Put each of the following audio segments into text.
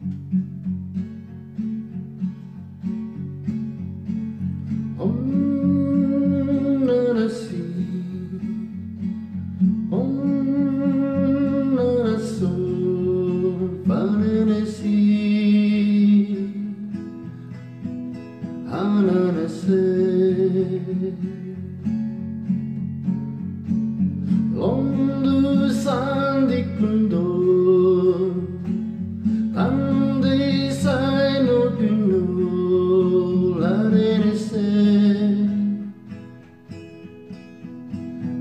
うん。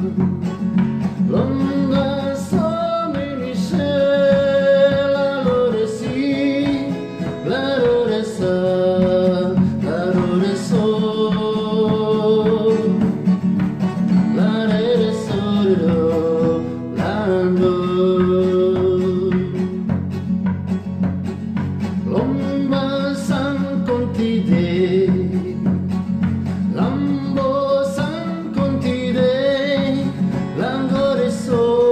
you. sou.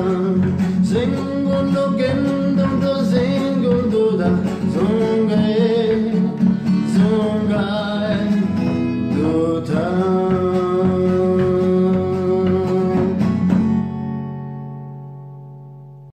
love.